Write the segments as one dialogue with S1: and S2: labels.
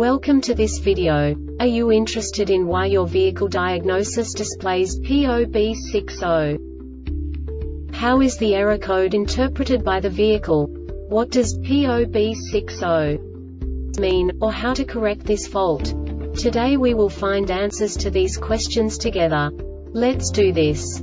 S1: Welcome to this video. Are you interested in why your vehicle diagnosis displays P0B60? How is the error code interpreted by the vehicle? What does P0B60 mean, or how to correct this fault? Today we will find answers to these questions together. Let's do this.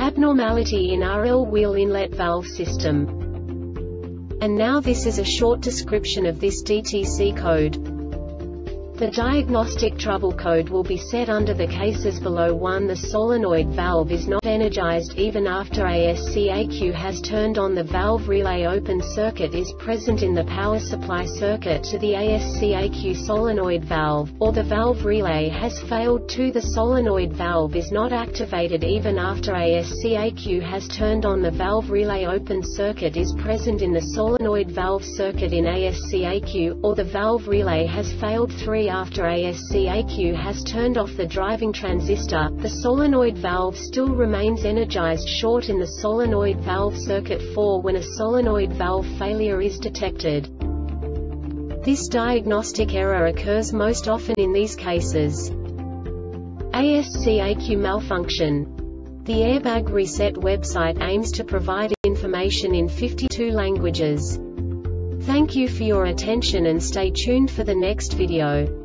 S1: Abnormality in RL wheel inlet valve system. And now this is a short description of this DTC code. The diagnostic trouble code will be set under the cases below 1. The solenoid valve is not energized even after ASC-ECU has turned on the valve relay open circuit is present in the power supply circuit to the ASC-ECU solenoid valve, or the valve relay has failed 2. The solenoid valve is not activated even after ASC-ECU has turned on the valve relay open circuit is present in the solenoid valve circuit in ASC-ECU, or the valve relay has failed 3 after ASC-ECU has turned off the driving transistor, the solenoid valve still remains energized short in the solenoid valve circuit 4 when a solenoid valve failure is detected. This diagnostic error occurs most often in these cases. ASC-ECU malfunction. The Airbag Reset website aims to provide information in 52 languages. Thank you for your attention and stay tuned for the next video.